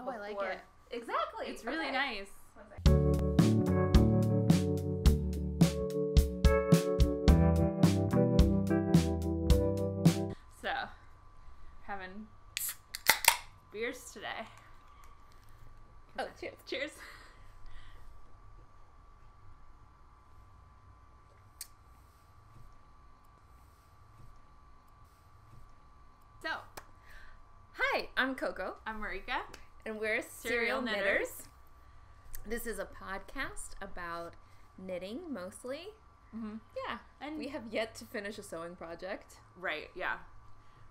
Oh, I like it. Exactly. It's really Okay. nice. So, having beers today. Oh, cheers. Cheers. So, Hi, I'm Coco, I'm Marika. And we're Serial Serial Knitters. Knitters. This is a podcast about knitting mostly. Mm-hmm. Yeah, And we have yet to finish a sewing project. right, yeah,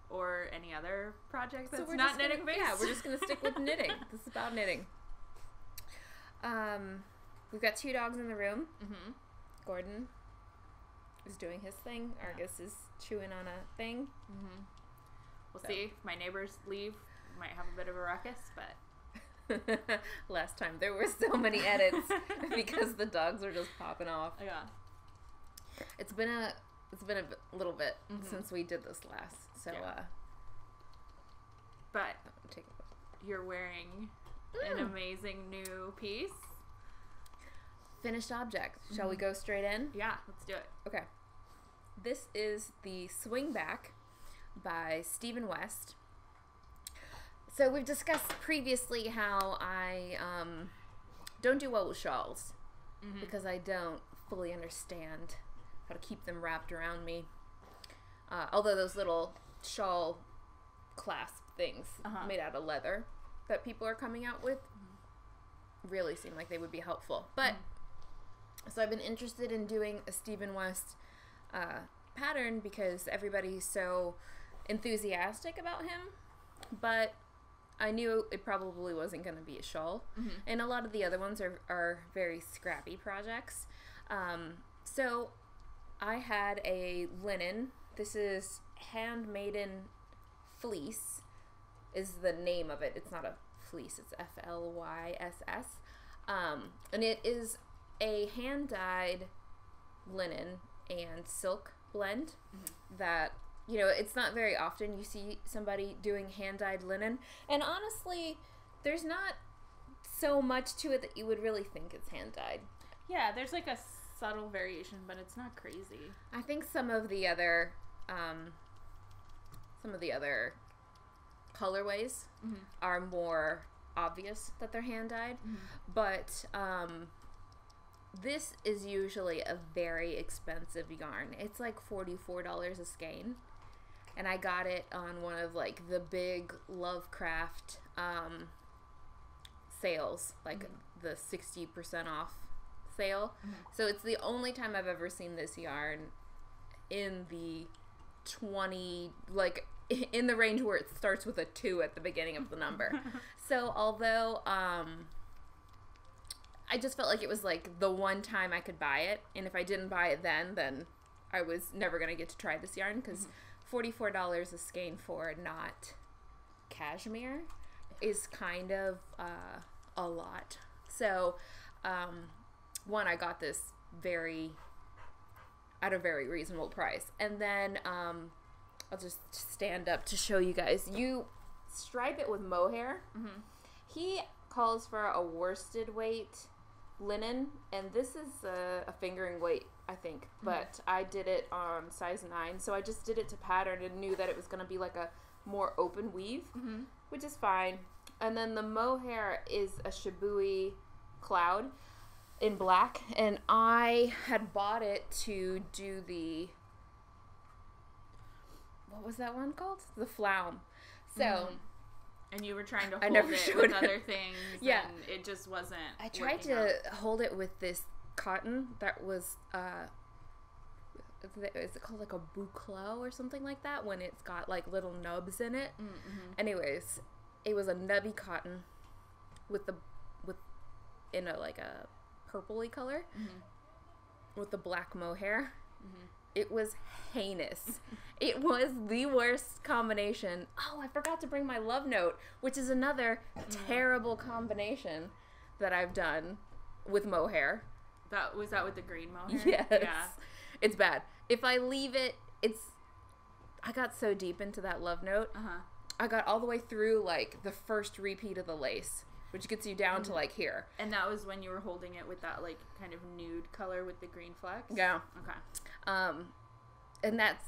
or any other project that's we're not just gonna- knitting based. Yeah, we're just gonna stick with knitting. This is about knitting. Um, we've got two dogs in the room. hmm Gordon is doing his thing. Argus is chewing on a thing. hmm We'll So. see. If my neighbors leave, might have a bit of a ruckus, but Last time there were so many edits because the dogs were just popping off. yeah. It's been a it's been a little bit Mhm. since we did this last. So Yeah. uh But take you're wearing an Mm. amazing new piece. finished object. Shall we Mhm. go straight in? Yeah, let's do it. Okay. This is the Swingback by Stephen West. So we've discussed previously how I um, don't do well with shawls Mhm. because I don't fully understand how to keep them wrapped around me. Uh, although those little shawl clasp things Uh-huh. made out of leather that people are coming out with really seem like they would be helpful. But so I've been interested in doing a Stephen West uh, pattern because everybody's so enthusiastic about him. But I knew it probably wasn't going to be a shawl. Mhm. And a lot of the other ones are, are very scrappy projects. Um, so I had a linen. This is Handmaiden Flyss, is the name of it. It's not a fleece, it's F L Y S S. Um, and it is a hand dyed linen and silk blend that you know it's not very often you see somebody doing hand dyed linen and honestly there's not so much to it that you would really think it's hand dyed Yeah, there's like a subtle variation, but it's not crazy. i think some of the other um, some of the other colorways Mhm. are more obvious that they're hand dyed Mhm. but um, this is usually a very expensive yarn. It's like $44 a skein and I got it on one of like the big Lovecraft um, sales, like mm-hmm. the sixty percent off sale. Mm-hmm. So it's the only time I've ever seen this yarn in the twenty like in the range where it starts with a two at the beginning of the number. so although um, I just felt like it was like the one time I could buy it, and if I didn't buy it then, then I was never gonna get to try this yarn because. Mm-hmm $44 a skein for not cashmere is kind of uh, a lot. So, um, one, I got this very at a very reasonable price, and then um, I'll just stand up to show you guys. You stripe it with mohair. Mm-hmm. He calls for a worsted weight linen, and this is a, a fingering weight I think. But I did it on size nine, so I just did it to pattern and knew that it was going to be like a more open weave, Mhm. which is fine. And then the mohair is a shibui cloud in black, and I had bought it to do the what was that one called? The flaum. So. Mhm. And you were trying to I hold never it with it. other things. Yeah. And it just wasn't. I tried working out. to hold it with this cotton that was uh is it called like a bouclou or something like that when it's got like little nubs in it Mm-hmm. anyways it was a nubby cotton with the with in a like a purpley color Mm-hmm. with the black mohair Mhm. it was heinous it was the worst combination oh i forgot to bring my love note which is another terrible combination that i've done with mohair That was that with the green mohair. Yes. Yeah. It's bad. If I leave it, it's. I got so deep into that love note. Uh huh. I got all the way through like the first repeat of the lace, which gets you down to like here. And that was when you were holding it with that like kind of nude color with the green flecks. Yeah. Okay. Um, and that's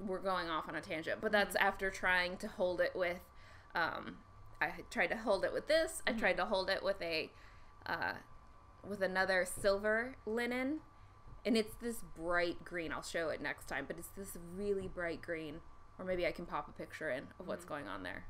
we're going off on a tangent, but that's after trying to hold it with. Um, I tried to hold it with this. I tried to hold it with a, uh, with another silver linen, and it's this bright green. I'll show it next time, but it's this really bright green, or maybe I can pop a picture in of what's mm. going on there.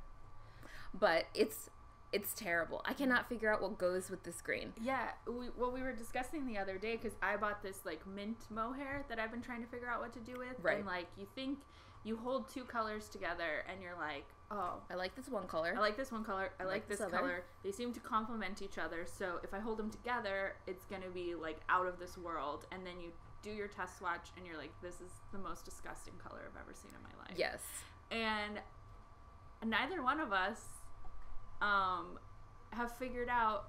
But it's it's terrible. I cannot figure out what goes with this green. Yeah, we, well, we were discussing the other day because I bought this like mint mohair that I've been trying to figure out what to do with. Right. And like you think you hold two colors together and you're like, oh, I like this one color. I like this one color. I, like, like this this color. They seem to complement each other. So if I hold them together, it's gonna be like out of this world. And then you do your test swatch and you're like, this is the most disgusting color I've ever seen in my life. yes. and neither one of us um, have figured out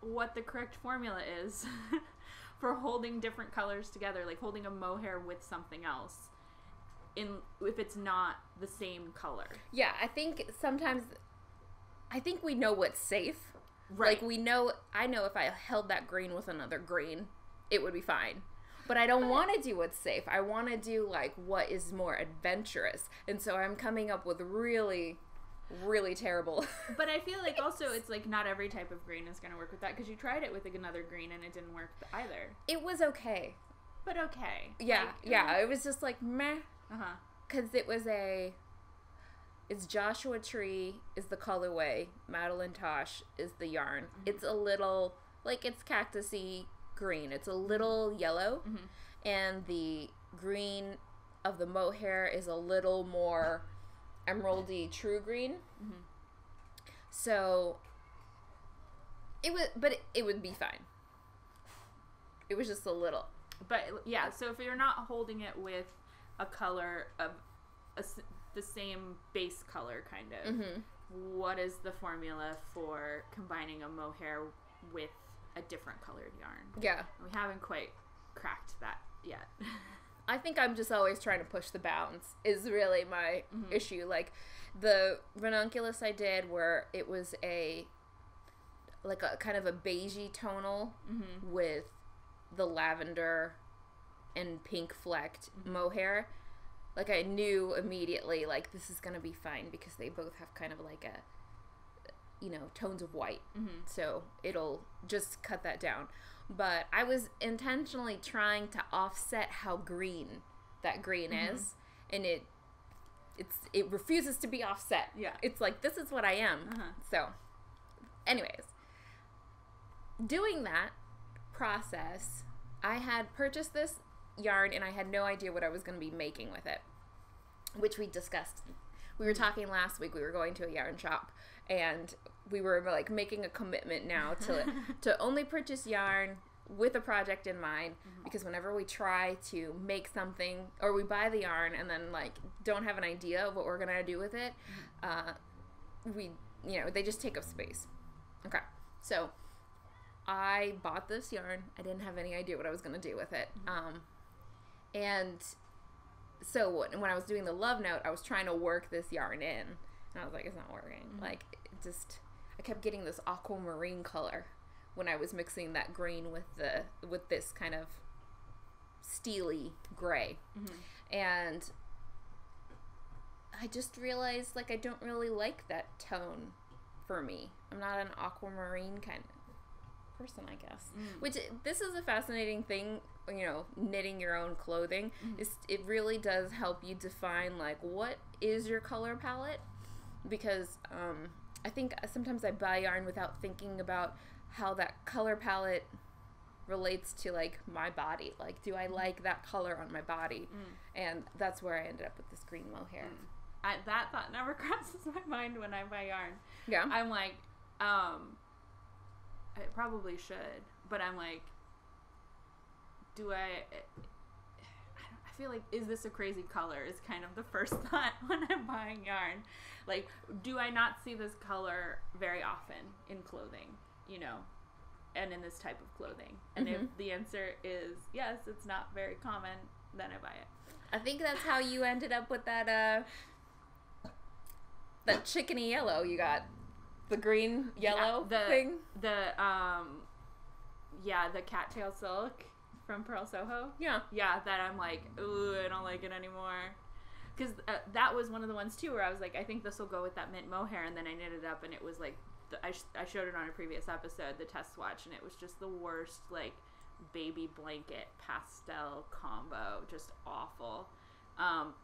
what the correct formula is for holding different colors together, like holding a mohair with something else. In if it's not the same color, Yeah, I think sometimes I think we know what's safe. Right. Like we know I know if I held that green with another green, it would be fine. But I don't want to do what's safe. I want to do like what is more adventurous. And so I'm coming up with really really terrible. but I feel like also it's like not every type of green is going to work with that because you tried it with another green and it didn't work either. it was okay. But okay, Yeah, yeah, mm-hmm. it was just like meh uh huh, cuz it was a it's Joshua Tree is the colorway, Madelinetosh is the yarn. Mm-hmm. It's a little like it's cactusy green. It's a little yellow, mm-hmm. and the green of the mohair is a little more emeraldy true green. Mm-hmm. So it was, but it, it would be fine. It was just a little. But yeah, so if you're not holding it with a color of a the same base color, kind of, mm-hmm. what is the formula for combining a mohair with a different colored yarn? Yeah. We haven't quite cracked that yet. I think I'm just always trying to push the bounds is really my mm-hmm. issue. Like the ranunculus I did where it was a like a kind of a beigey tonal mm-hmm. with the lavender and pink flecked mm-hmm. mohair. Like I knew immediately like this is gonna be fine because they both have kind of like a you know tones of white. Mm-hmm. So it'll just cut that down. But i was intentionally trying to offset how green that green mm-hmm. is and it it's it refuses to be offset. Yeah. it's like this is what i am. Uh-huh. so anyways. Doing that process i had purchased this yarn and i had no idea what i was going to be making with it which we discussed. We were talking last week we were going to a yarn shop and we were like making a commitment now to to only purchase yarn with a project in mind because whenever we try to make something or we buy the yarn and then like don't have an idea of what we're gonna do with it uh, we you know they just take up space. Okay so i bought this yarn i didn't have any idea what i was gonna do with it um, and so when when I was doing the love note, I was trying to work this yarn in, and I was like, it's not working. Mm. Like, it just I kept getting this aquamarine color when I was mixing that green with the with this kind of steely gray, mm-hmm. and I just realized like I don't really like that tone for me. I'm not an aquamarine kind of person, I guess. Mm. Which this is a fascinating thing, you know, knitting your own clothing. Mm-hmm. Is it really does help you define like what is your color palette because um, I think sometimes I buy yarn without thinking about how that color palette relates to like my body. Like, do I mm. like that color on my body? Mm. And that's where I ended up with this green mohair. I, that thought never crosses my mind when I buy yarn. Yeah. I'm like, um, I probably should, but I'm like, do I? I feel like, is this a crazy color? Is kind of the first thought when I'm buying yarn. Like, do I not see this color very often in clothing? You know, and in this type of clothing. And if the answer is yes, it's not very common, then I buy it. I think that's how you ended up with that uh that chickeny yellow you got. The green yellow the thing. the um yeah the cattail silk from Purl Soho. Yeah. Yeah, that I'm like, ooh, I don't like it anymore. Because uh, that was one of the ones too where I was like, I think this will go with that mint mohair, and then I knit it up, and it was like, the, I, sh- I showed it on a previous episode, the test swatch, and it was just the worst, like, baby blanket pastel combo, just awful. Um,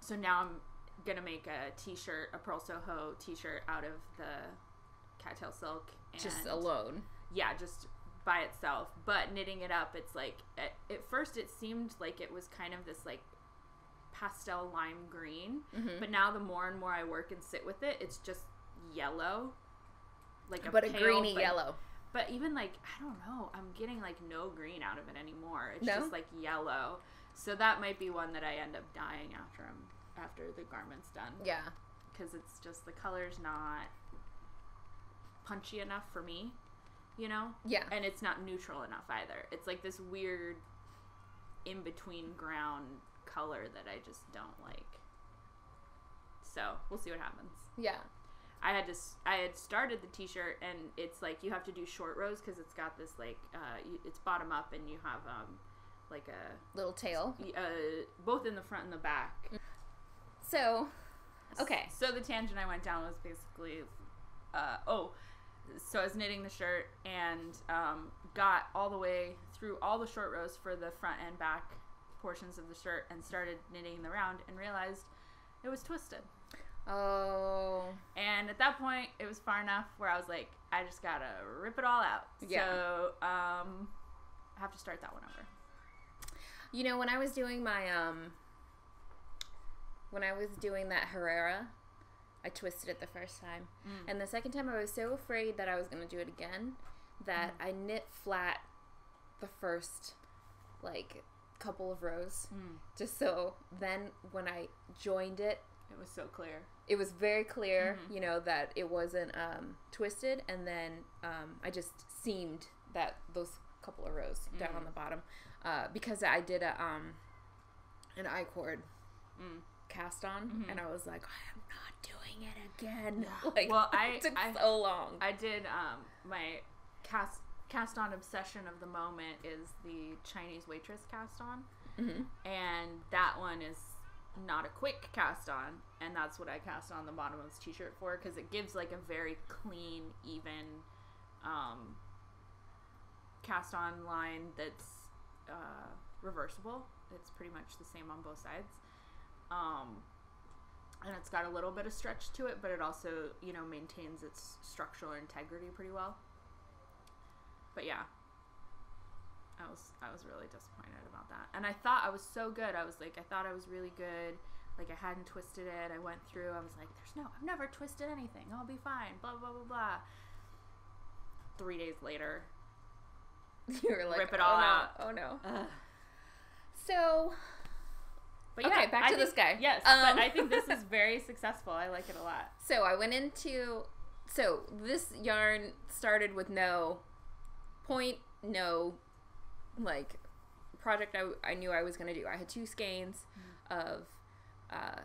so now I'm gonna make a t-shirt, a Purl Soho t-shirt out of the cattail silk. And Just alone. yeah, just by itself. But knitting it up, it's like at, at first it seemed like it was kind of this like pastel lime green, Mhm. but now the more and more I work and sit with it, it's just yellow, like a But a greeny but- yellow. But even like I don't know, I'm getting like no green out of it anymore. It's No? just like yellow. So that might be one that I end up dying after I'm after the garment's done Yeah. because it's just the color's not punchy enough for me, you know? Yeah. And it's not neutral enough either. It's like this weird in between ground color that I just don't like. So we'll see what happens. Yeah. I had to. I had started the T-shirt, and it's like you have to do short rows because it's got this like uh, you, it's bottom up, and you have um like a Little tail. uh both in the front and the back. So, okay. So the tangent I went down was basically, uh, oh, so I was knitting the shirt and um, got all the way through all the short rows for the front and back portions of the shirt and started knitting the round and realized it was twisted. Oh. And at that point, it was far enough where I was like, I just gotta rip it all out. Yeah. So um, I have to start that one over. You know, when I was doing my um when I was doing that Herrera, I twisted it the first time. Mm. And the second time I was so afraid that I was going to do it again that I knit flat the first like couple of rows Mm. just so then when I joined it It was so clear. it was very clear, Mhm. you know, that it wasn't um, twisted, and then um, I just seamed that those couple of rows down Mm. on the bottom uh, because I did a um, an I cord Mm. Cast on, Mhm. and I was like, I am not doing it again. Like, Well, I- it took I- so long. I did um my cast cast on obsession of the moment is the Chinese waitress cast on hmm and that one is not a quick cast on and that's what I cast on the bottom of this t-shirt for because it gives like a very clean even um cast on line that's uh, reversible it's pretty much the same on both sides um and it's got a little bit of stretch to it but it also you know maintains its structural integrity pretty well but yeah I was I was really disappointed about that. And I thought I was so good. I was like I thought I was really good. Like I hadn't twisted it. I went through. I was like there's no I've never twisted anything. I'll be fine. Blah blah blah blah. 3 days later. you were like, Rip it oh, all no, out." Oh no. Ugh. So But Okay, back I to this guy. Yes, Um, but I think this is very successful. I like it a lot. So I went into so this yarn started with no point, no like project I, I knew I was gonna do. I had two skeins of uh,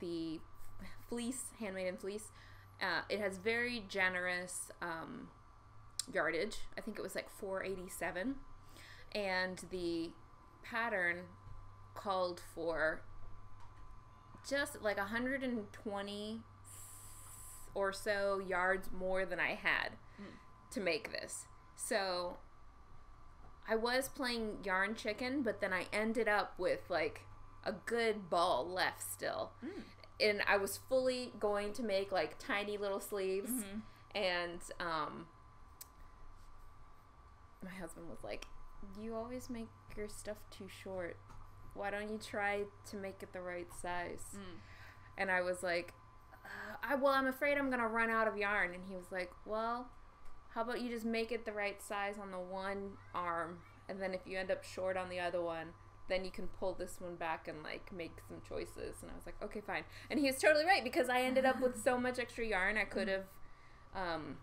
the Flyss, handmade in fleece. Uh, it has very generous um, yardage. I think it was like 487, and the pattern called for just like 120 or so yards more than I had Mm. to make this. So I was playing yarn chicken, but then I ended up with like a good ball left still. Mm. And I was fully going to make like tiny little sleeves Mhm. and um my husband was like, "You always make your stuff too short. Why don't you try to make it the right size?" Mm. And I was like, uh, I well, I'm afraid I'm gonna run out of yarn. And he was like, Well, how about you just make it the right size on the one arm, and then if you end up short on the other one, then you can pull this one back and like make some choices. And I was like, Okay, fine. And he was totally right because I ended up with so much extra yarn. I could have, um,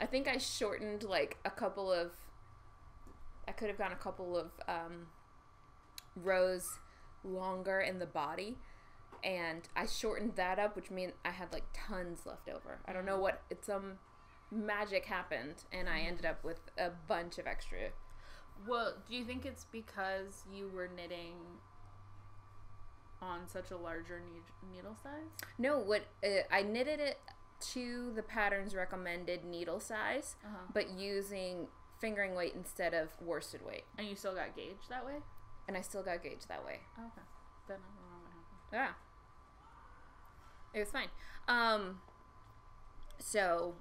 I think I shortened like a couple of. I could have gone a couple of um, rows longer in the body and I shortened that up, which meant I had like tons left over. I don't know what it's some magic happened, and I ended up with a bunch of extra. Well, do you think it's because you were knitting on such a larger needle size? No, what uh, I knitted it to the pattern's recommended needle size, Uh-huh. but using fingering weight instead of worsted weight, And you still got gauge that way? And I still got gauged that way. Okay. Then I don't know what happened. Yeah. It was fine. Um so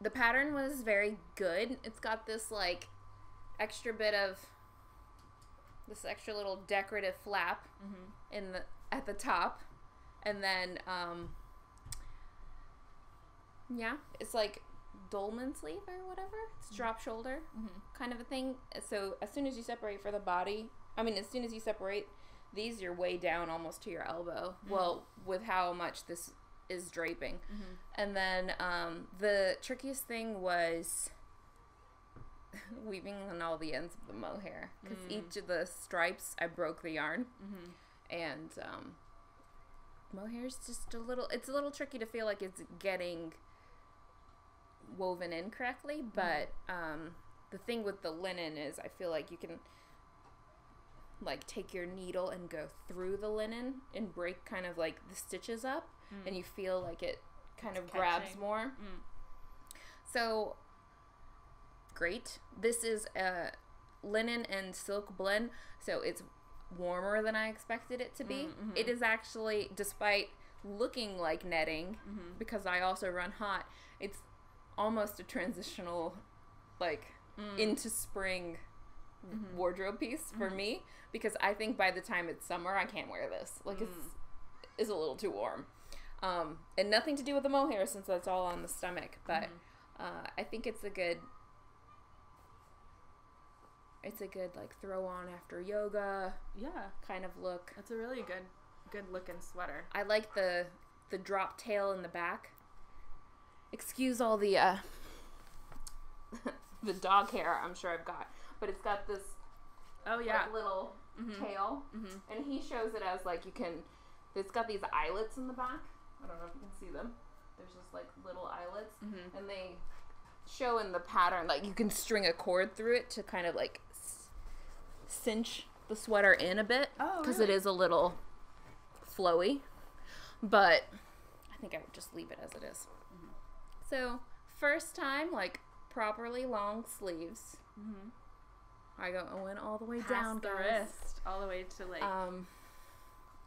the pattern was very good. It's got this like extra bit of this extra little decorative flap Mm-hmm. in the at the top. And then um yeah, it's like dolman sleeve or whatever. It's drop shoulder Mm-hmm. kind of a thing. So as soon as you separate for the body, I mean, as soon as you separate these, you're way down almost to your elbow. Well, with how much this is draping, Mm-hmm. and then um, the trickiest thing was weaving on all the ends of the mohair because Mm. each of the stripes I broke the yarn, Mm-hmm. and um, mohair's just a little. It's a little tricky to feel like it's getting woven in correctly, but um, the thing with the linen is I feel like you can like take your needle and go through the linen and break kind of like the stitches up and you feel like it kind of grabs more. Mm. So great. This is a linen and silk blend, so it's warmer than I expected it to be. Mm, mhm. It is actually despite looking like netting Mhm. because I also run hot, it's almost a transitional like Mm. into spring Mhm. wardrobe piece for Mhm. me because I think by the time it's summer I can't wear this. Like it's Mm. it's a little too warm. Um, and nothing to do with the mohair since that's all on the stomach, but Mhm. uh, I think it's a good it's a good like throw on after yoga Yeah, kind of look. that's a really good, good looking sweater. I like the the drop tail in the back. Excuse all the uh the dog hair I'm sure I've got, but it's got this Oh yeah. like, little Mhm. tail, Mhm. and he shows it as like you can. It's got these eyelets in the back. I don't know if you can see them. There's just like little eyelets, Mhm. and they show in the pattern like you can string a cord through it to kind of like s- cinch the sweater in a bit Oh, because really? it is a little flowy. But I think I would just leave it as it is. Mm-hmm. So first time like properly long sleeves. Mhm. I go I went all the way Past down, the guys. wrist, all the way to like Um,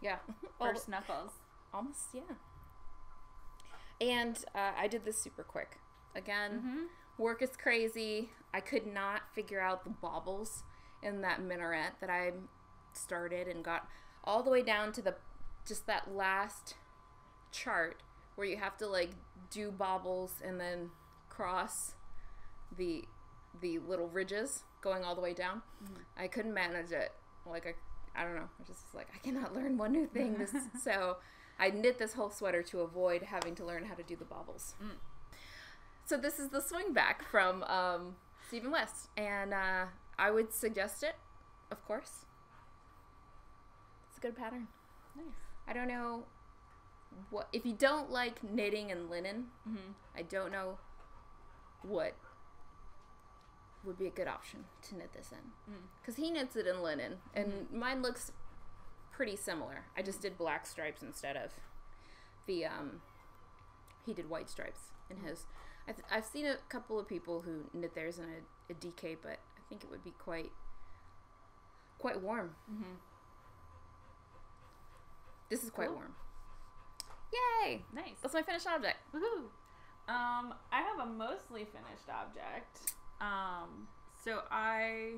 yeah, all first knuckles. almost yeah. And uh, I did this super quick. Again, Mm-hmm. work is crazy. I could not figure out the baubles in that minaret that I started and got all the way down to the just that last chart where you have to like do baubles and then cross the the little ridges going all the way down. I couldn't manage it. Like I I don't know. I just was like I cannot learn one new thing this so I knit this whole sweater to avoid having to learn how to do the bobbles. Mm. So this is the Swingback from um, Stephen West, and uh, I would suggest it, of course. It's a good pattern. Nice. I don't know what if you don't like knitting and linen. Mm-hmm. I don't know what would be a good option to knit this in Mm. because he knits it in linen, and mine looks pretty similar. I just did black stripes instead of the um. He did white stripes in his. I th- I've seen a couple of people who knit theirs in a, a DK, but I think it would be quite quite warm. Mm-hmm. This is quite Cool. warm. Yay! Nice. That's my finished object. Woohoo! Um, I have a mostly finished object. Um, so I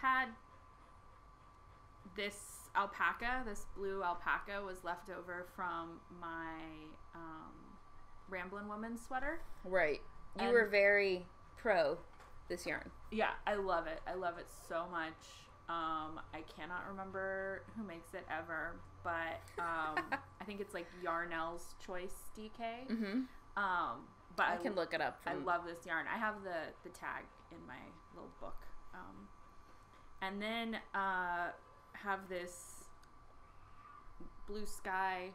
had this alpaca, this blue alpaca, was left over from my um, Ramblin' Woman sweater. Right. You And- were very pro this yarn. Yeah, I love it. I love it so much. Um, I cannot remember who makes it ever, but um, I think it's like Yarnell's Choice DK. Mm-hmm. Um, but I can look it up. I love this yarn. I have the the tag in my little book. Um, and then uh, have this Blue Sky,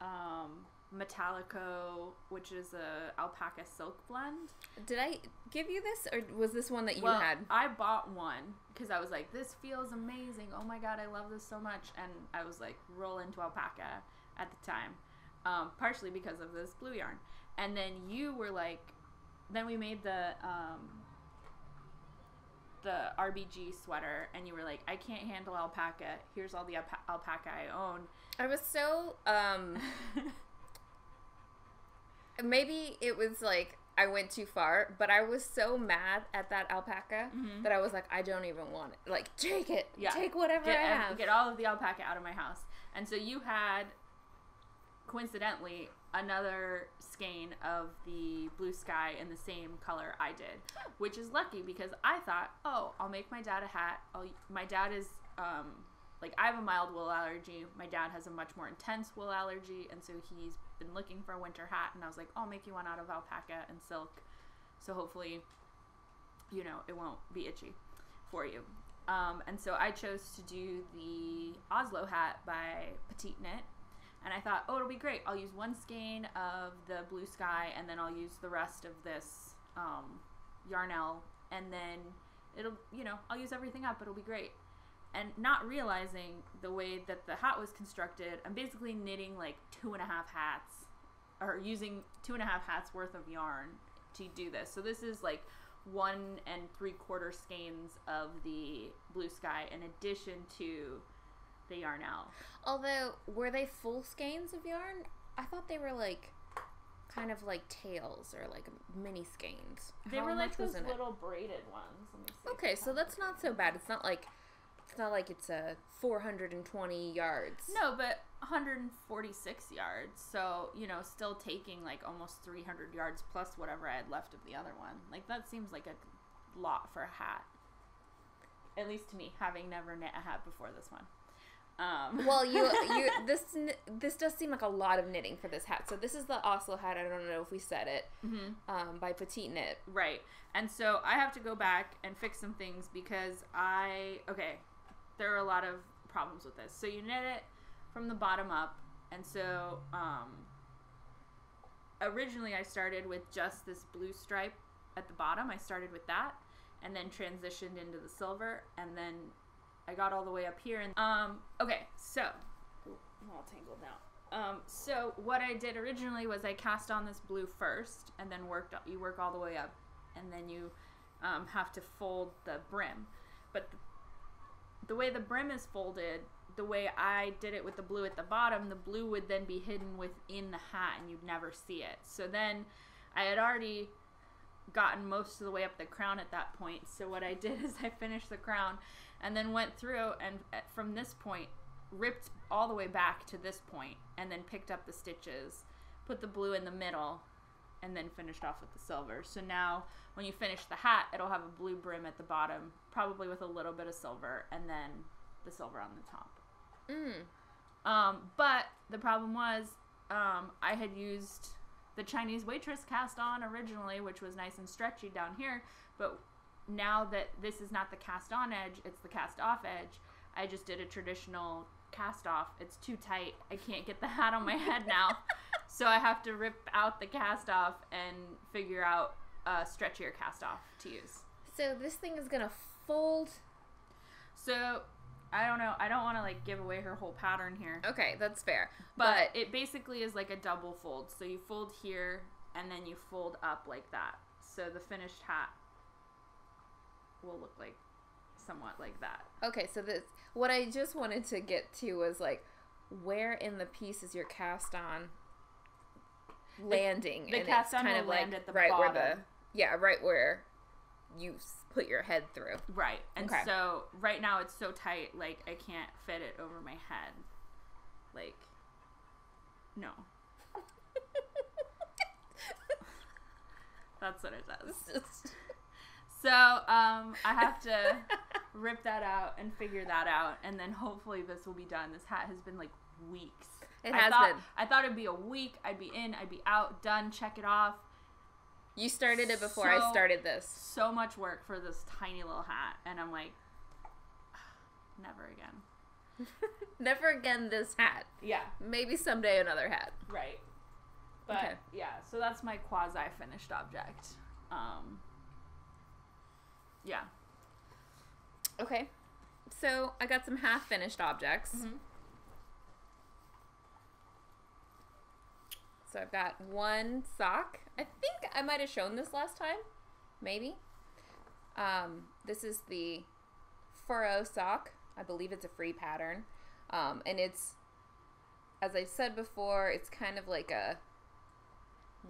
um, Metalico, which is a alpaca silk blend. Did I give you this, or was this one that you well, had? I bought one because I was like, this feels amazing. Oh my god, I love this so much. And I was like, roll into alpaca at the time, um, partially because of this blue yarn. And then you were like, then we made the um, the RBG sweater, and you were like, I can't handle alpaca. Here's all the alpa- alpaca I own. I was so um maybe it was like I went too far, but I was so mad at that alpaca Mhm. that I was like, I don't even want it. Like, take it. Yeah. Take whatever get, I have. get all of the alpaca out of my house. And so you had, coincidentally, another skein of the blue sky in the same color I did, which is lucky because I thought, oh, I'll make my dad a hat. I'll, my dad is, um, like, I have a mild wool allergy. My dad has a much more intense wool allergy, and so he's been looking for a winter hat. And I was like, I'll make you one out of alpaca and silk. So hopefully, you know, it won't be itchy for you. Um, and so I chose to do the Oslo hat by PetiteKnit. And I thought, oh, it'll be great. I'll use one skein of the blue sky, and then I'll use the rest of this um, Yarnell, and then it'll, you know, I'll use everything up. It'll be great. And not realizing the way that the hat was constructed, I'm basically knitting like two and a half hats, or using two and a half hats worth of yarn to do this. So this is like one and three quarter skeins of the blue sky in addition to the yarnell. Although, were they full skeins of yarn? I thought they were like kind of like tails or like mini skeins. They How were like those in it? little braided ones. Let me see. Okay, so that's not so bad. It's not like it's not like it's a 420 yards. No, but 146 yards. So, you know, still taking like almost 300 yards plus whatever I had left of the other one. Like, that seems like a lot for a hat. At least to me, having never knit a hat before this one. Um, Well, you you this this does seem like a lot of knitting for this hat. So this is the Oslo hat. I don't know if we said it. Mhm. Um, by PetiteKnit. Right. And so I have to go back and fix some things because I okay, there are a lot of problems with this. So you knit it from the bottom up, and so um, originally I started with just this blue stripe at the bottom. I started with that, and then transitioned into the silver, and then I got all the way up here. And um, okay, so I'm all tangled now. Um, so what I did originally was I cast on this blue first, and then worked. You work all the way up, and then you um, have to fold the brim. But the, the way the brim is folded, the way I did it with the blue at the bottom, the blue would then be hidden within the hat, and you'd never see it. So then I had already gotten most of the way up the crown at that point. So what I did is I finished the crown, and then went through and from this point ripped all the way back to this point and then picked up the stitches, put the blue in the middle, and then finished off with the silver. So now when you finish the hat, it'll have a blue brim at the bottom, probably with a little bit of silver, and then the silver on the top. Mm. Um, but the problem was um, I had used the Chinese waitress cast on originally, which was nice and stretchy down here. But now that this is not the cast on edge, it's the cast off edge, I just did a traditional cast off. It's too tight. I can't get the hat on my head now. so I have to rip out the cast off and figure out a stretchier cast off to use. So this thing is gonna fold. So I don't know. I don't want to like give away her whole pattern here. Okay, that's fair. But it basically is like a double fold. So you fold here and then you fold up like that. So the finished hat will look like somewhat like that. Okay, so this what I just wanted to get to was like where in the piece is your cast on landing? the and cast on kind of like land at the right where the yeah right where you put your head through. Right. And Okay. so right now it's so tight like I can't fit it over my head. Like no. That's what it does. So um, I have to rip that out and figure that out, and then hopefully this will be done. This hat has been like weeks. It I has thought, been. I thought it'd be a week. I'd be in. I'd be out. Done. Check it off. You started it before I started this. So much work for this tiny little hat, and I'm like, never again. Never again this hat. Yeah, Maybe someday another hat. right. But Okay. yeah, so that's my quasi finished object. Um, yeah. Okay. So I got some half finished objects. Mhm. So I've got one sock. I think I might have shown this last time. Maybe. Um, this is the furrow sock. I believe it's a free pattern. Um, and it's, as I said before, it's kind of like a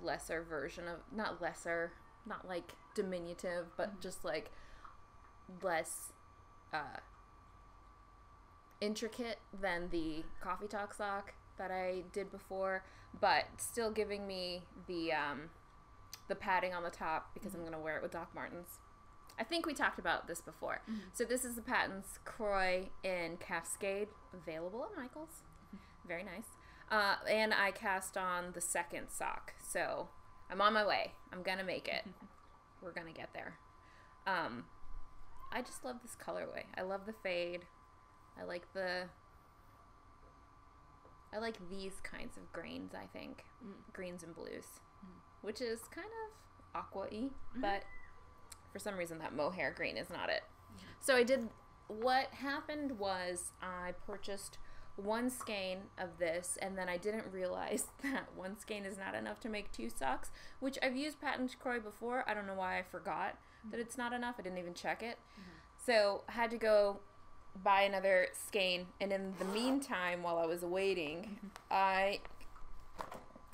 lesser version of, not lesser, not like diminutive, but just like less uh, intricate than the coffee talk sock that I did before, but still giving me the um, the padding on the top because I'm gonna wear it with Doc Martens. I think we talked about this before. So this is the Patons Kroy in Cascade, available at Michaels. Very nice. Uh, and I cast on the second sock, so I'm on my way. I'm gonna make it. We're gonna get there. Um, I just love this colorway. I love the fade. I like the. I like these kinds of grains. I think mm. greens and blues, mm. which is kind of aqua-y, mm-hmm. but for some reason that mohair green is not it. So I did. What happened was I purchased one skein of this, and then I didn't realize that one skein is not enough to make two socks. Which I've used Patons Kroy before. I don't know why I forgot that it's not enough. I didn't even check it. So I had to go buy another skein, and in the meantime, while I was waiting, I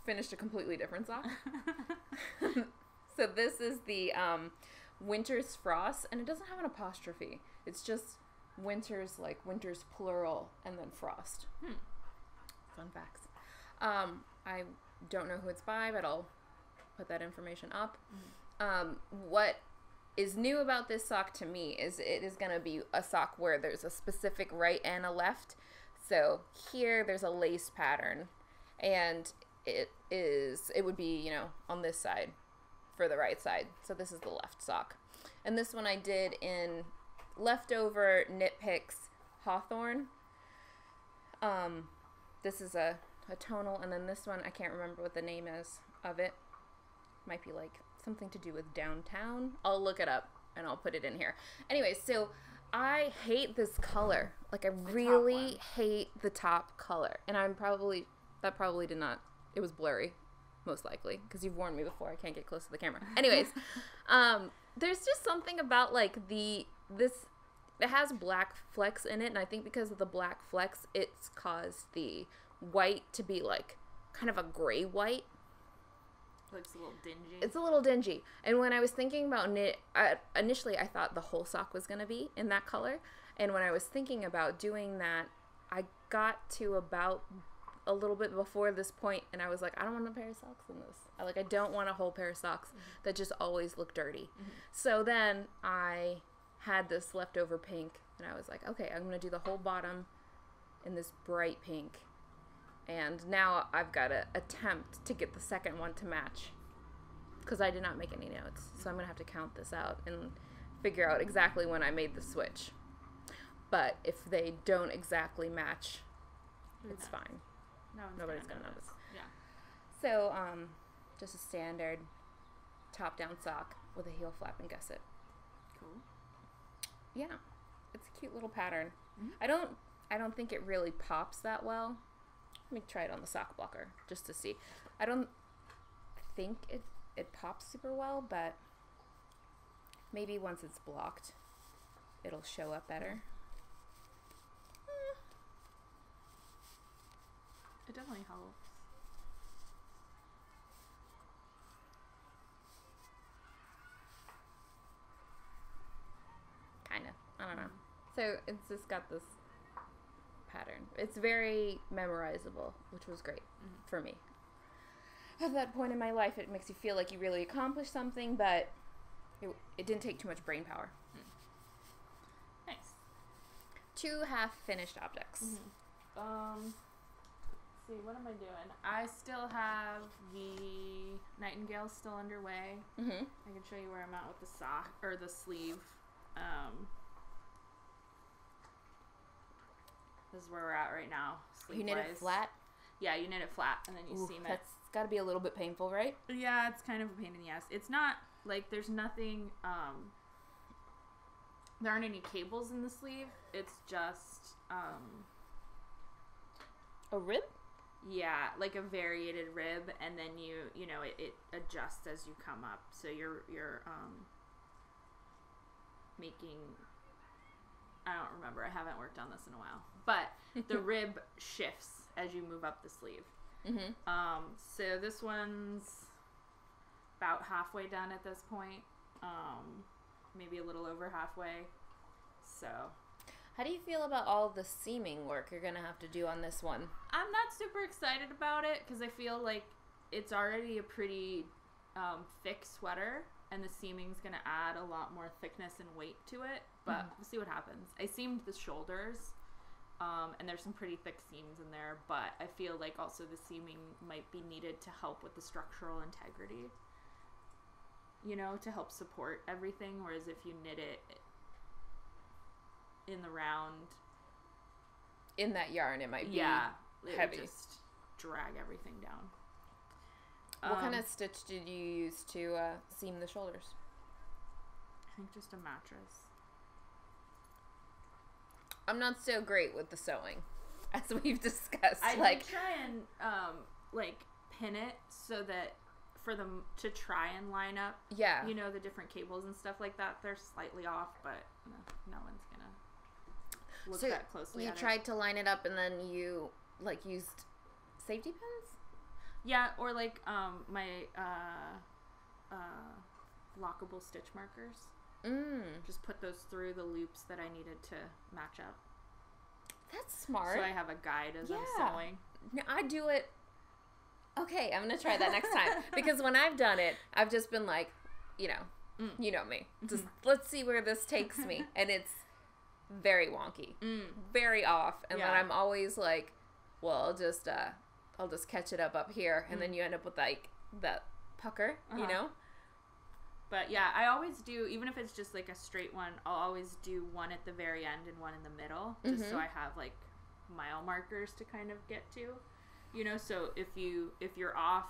finished a completely different sock. so this is the um, Winter's Frost, and it doesn't have an apostrophe. It's just Winter's like Winter's plural and then Frost. Hmm. Fun facts. Um, I don't know who it's by, but I'll put that information up. Um, what is new about this sock to me is it is going to be a sock where there's a specific right and a left. So here there's a lace pattern, and it is it would be you know on this side for the right side. So this is the left sock, and this one I did in leftover Knit Picks Hawthorne. Um, this is a a tonal, and then this one I can't remember what the name is of it. Might be like something to do with downtown. I'll look it up and I'll put it in here. Anyways, so I hate this color. Like I one. really hate the top color, and I'm probably that probably did not. It was blurry, most likely, because you've warned me before. I can't get close to the camera. Anyways, um, there's just something about like the this. It has black flecks in it, and I think because of the black flecks, it's caused the white to be like kind of a gray white. Looks a little dingy. It's a little dingy. And when I was thinking about knit, I, initially I thought the whole sock was going to be in that color. And when I was thinking about doing that, I got to about a little bit before this point, and I was like, I don't want a pair of socks in this. I like, I don't want a whole pair of socks mm-hmm. that just always look dirty. Mm-hmm. So then I had this leftover pink, and I was like, okay, I'm gonna do the whole bottom in this bright pink. And now I've got to attempt to get the second one to match because I did not make any notes. So I'm going to have to count this out and figure out exactly when I made the switch. But if they don't exactly match, it's fine. No nobody's gonna gonna notice. Yeah. So, um, just a standard top down sock with a heel flap and gusset. Cool. Yeah, it's a cute little pattern. Mhm. I don't, I don't think it really pops that well. Let me try it on the sock blocker just to see. I don't think it it pops super well, but maybe once it's blocked, it'll show up better. It definitely helps. Kind of. I don't know. So it's just got this pattern. It's very memorizable, which was great Mhm. for me. At that point in my life, it makes you feel like you really accomplished something, but it, it didn't take too much brain power. Nice. Two half finished objects. Um, let's see, what am I doing? I still have the Nightingale still underway. Mm-hmm. I can show you where I'm at with the sock or the sleeve. Um, This is where we're at right now. You knit it flat. Yeah, you knit it flat and then you Ooh, seam it. that's got to be a little bit painful, right? Yeah, it's kind of a pain in the ass. It's not like there's nothing. Um, there aren't any cables in the sleeve. It's just um, A rib? yeah, like a variated rib, and then you you know it, it adjusts as you come up. So you're you're um, making. I don't remember. I haven't worked on this in a while, but the rib shifts as you move up the sleeve. Mm-hmm. Um, so this one's about halfway done at this point. Um, maybe a little over halfway. So How do you feel about all the seaming work you're gonna have to do on this one? I'm not super excited about it because I feel like it's already a pretty um, thick sweater, and the seaming's gonna add a lot more thickness and weight to it. But Mhm. we'll see what happens. I seamed the shoulders, um, and there's some pretty thick seams in there. But I feel like also the seaming might be needed to help with the structural integrity. You know, to help support everything. Whereas if you knit it in the round, In that yarn, it might be. yeah, heavy. just drag everything down. What kind Um, of stitch did you use to uh, seam the shoulders? I think just a mattress. I'm not so great with the sewing, as we've discussed. I like, try and um like pin it so that for them to try and line up, yeah, you know, the different cables and stuff like that. They're slightly off, but no, no one's gonna look So that closely. you at it. tried to line it up and then you like used safety pins. yeah, or like um my uh uh lockable stitch markers. Mm, Just put those through the loops that I needed to match up. that's smart. So I have a guide as I'm sewing. No, I do it. Okay, I'm gonna try that next time because when I've done it, I've just been like, you know, Mm. you know me. Just let's see where this takes me, and it's very wonky, Mm. very off, and then I'm always like, well, I'll just uh, I'll just catch it up up here, and then you end up with like that pucker, you Mm. Uh-huh. know? But yeah, I always do, even if it's just like a straight one, I'll always do one at the very end and one in the middle, just so Mhm. I have like mile markers to kind of get to. You know, so if you if you're off,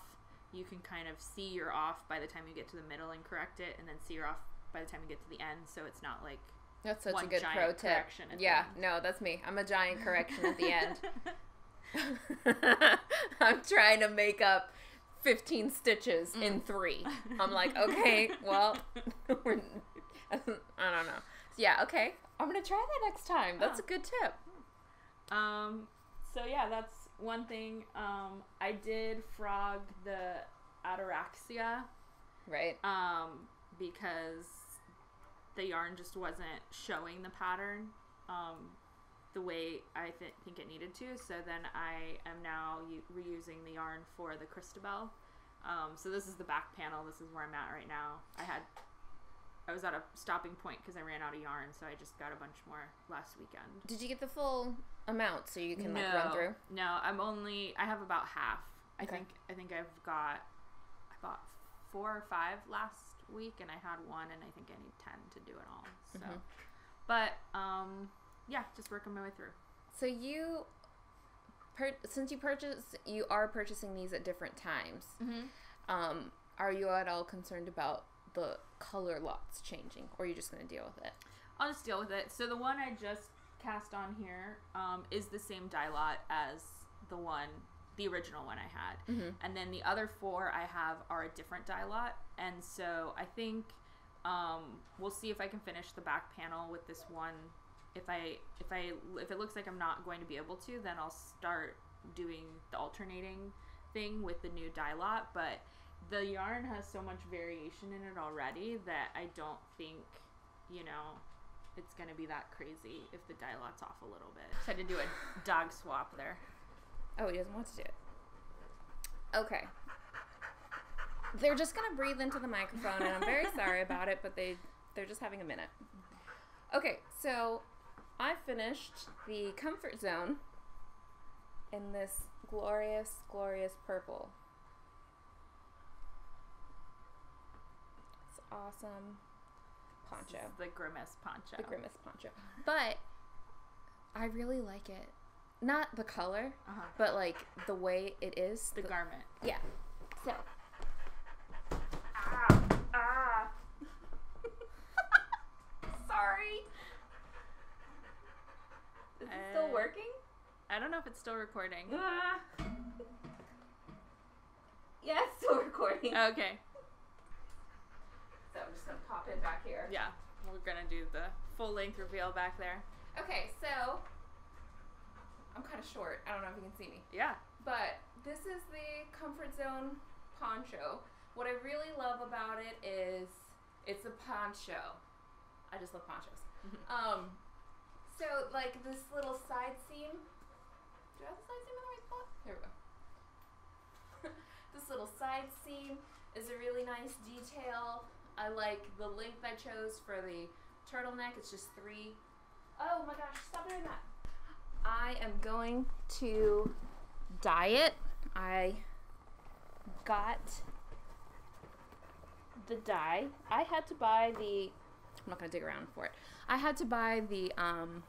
you can kind of see you're off by the time you get to the middle and correct it, and then see you're off by the time you get to the end, so it's not like That's such a good giant pro tip. correction at the Yeah, no, that's me. I'm a giant correction at the end. I'm trying to make up 15 stitches in three. I'm like, okay, well, we're, I don't know. Yeah, okay. I'm going to try that next time. That's a good tip. Um, so yeah, that's one thing. Um, I did frog the ataraxia Right. um, because the yarn just wasn't showing the pattern um, the way I th- think it needed to. So then I am now u- reusing the yarn for the Christabel. Um, so this is the back panel. This is where I'm at right now. I had I was at a stopping point because I ran out of yarn, so I just got a bunch more last weekend. Did you get the full amount so you can like run through? No, I'm only I have about half. I Okay. think I think I've got I bought four or five last week and I had one and I think I need ten to do it all. So Mhm. but um yeah, just working my way through. So you, per- since you purchase, you are purchasing these at different times. Mm-hmm. Um, are you at all concerned about the color lots changing, or are you just going to deal with it? I'll just deal with it. So the one I just cast on here um, is the same dye lot as the one, the original one I had. Mhm. And then the other four I have are a different dye lot. And so I think um, we'll see if I can finish the back panel with this one. If I if I if it looks like I'm not going to be able to, then I'll start doing the alternating thing with the new dye lot. But the yarn has so much variation in it already that I don't think you know it's gonna be that crazy if the dye lot's off a little bit. So I had to do a dog swap there. Oh, he doesn't want to do it. Okay. They're just gonna breathe into the microphone, and I'm very sorry about it, but they they're just having a minute. Okay, so I finished the comfort zone in this glorious, glorious purple. It's awesome poncho the grimace poncho. the grimace poncho. But I really like it. not the color, Uh-huh. but like the way it is. The garment. yeah. So Ah. sorry. Is it still working? I don't know if it's still recording. Ah. Yeah, it's still recording. Okay. so I'm just gonna pop in back here. Yeah. We're gonna do the full length reveal back there. Okay, so I'm kind of short. I don't know if you can see me. Yeah. But this is the comfort zone poncho. What I really love about it is it's a poncho. I just love ponchos. Um, so like this little side seam. Do I have the side seam in the right spot? Here we go. this little side seam is a really nice detail. I like the length I chose for the turtleneck. It's just three. Oh my gosh! Stop doing that. I am going to dye it. I got the dye. I had to buy the. I'm not gonna dig around for it. I had to buy the um,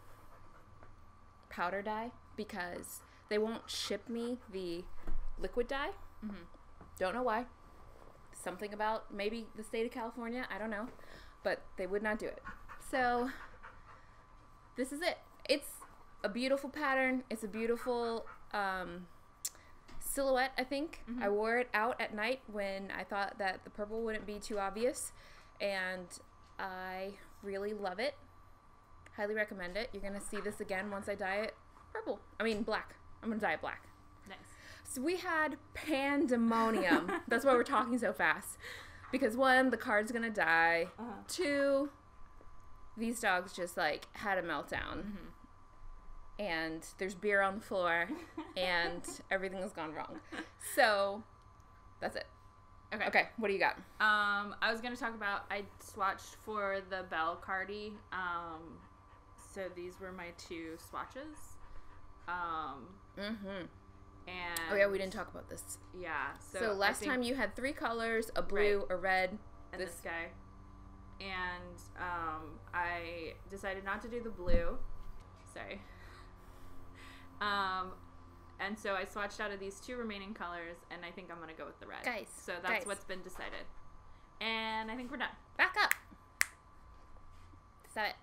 powder dye because they won't ship me the liquid dye. Mm-hmm. Don't know why. Something about maybe the state of California. I don't know, but they would not do it. So this is it. It's a beautiful pattern. It's a beautiful um, silhouette. I think I wore it out at night when I thought that the purple wouldn't be too obvious, and I really love it. Highly recommend it. You're gonna see this again once I dye it purple. I mean black. I'm gonna dye it black. Nice. So we had pandemonium. That's why we're talking so fast. Because one, the card's gonna die. Uh-huh. Two, these dogs just like had a meltdown. And there's beer on the floor and everything has gone wrong. So that's it. Okay. Okay, what do you got? Um, I was gonna talk about I swatched for the Bell Cardi. Um, so these were my two swatches. Um, Mm-hmm. and Oh yeah, we didn't talk about this. Yeah. So, So, last think- time you had three colors: a blue, Right. a red. and this- this guy, and um, I decided not to do the blue. Sorry. Um, and so I swatched out of these two remaining colors, and I think I'm gonna go with the red. Guys, So that's guys. what's been decided, and I think we're done. Back up. Stop it.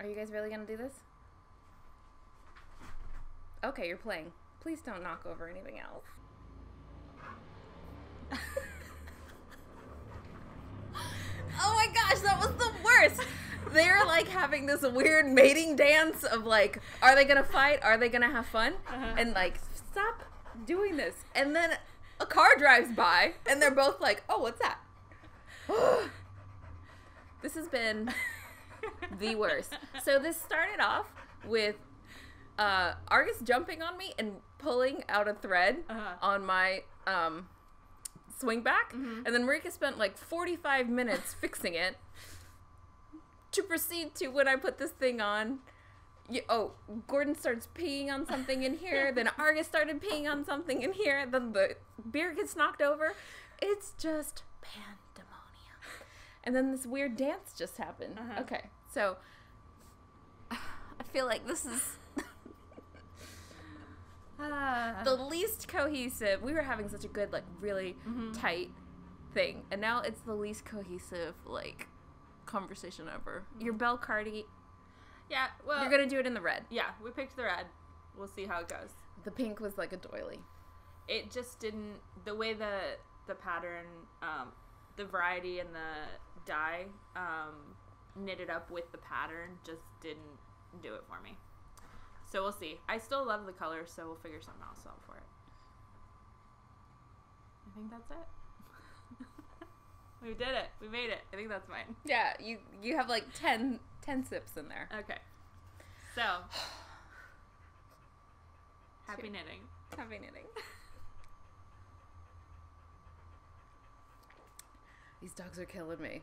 Are you guys really gonna do this? Okay, you're playing. Please don't knock over anything else. oh my gosh, that was the worst. They're like having this weird mating dance of like, are they gonna fight? Are they gonna have fun? Uh-huh. And like, stop doing this. And then a car drives by, and they're both like, oh, what's that? this has been the worst. So this started off with uh, Argus jumping on me and pulling out a thread Uh-huh. on my um, Swingback, Mhm. and then Marika spent like 45 minutes fixing it proceed to when I put this thing on. You, oh, Gordon starts peeing on something in here. then Argus started peeing on something in here. Then the beer gets knocked over. It's just pandemonium. And then this weird dance just happened. Uh-huh. Okay, so I feel like this is Ah. the least cohesive. We were having such a good, like, really Mhm. tight thing, and now it's the least cohesive, like, conversation ever. Your Bell Cardi, yeah. Well, you're gonna do it in the red. yeah. We picked the red. We'll see how it goes. The pink was like a doily. it just didn't the way the the pattern um the variety and the dye um knitted up with the pattern just didn't do it for me so we'll see i still love the color so we'll figure something else out for it i think that's it we did it we made it i think that's mine Yeah, you you have like 10, 10 sips in there. okay so happy knitting Happy knitting. These dogs are killing me.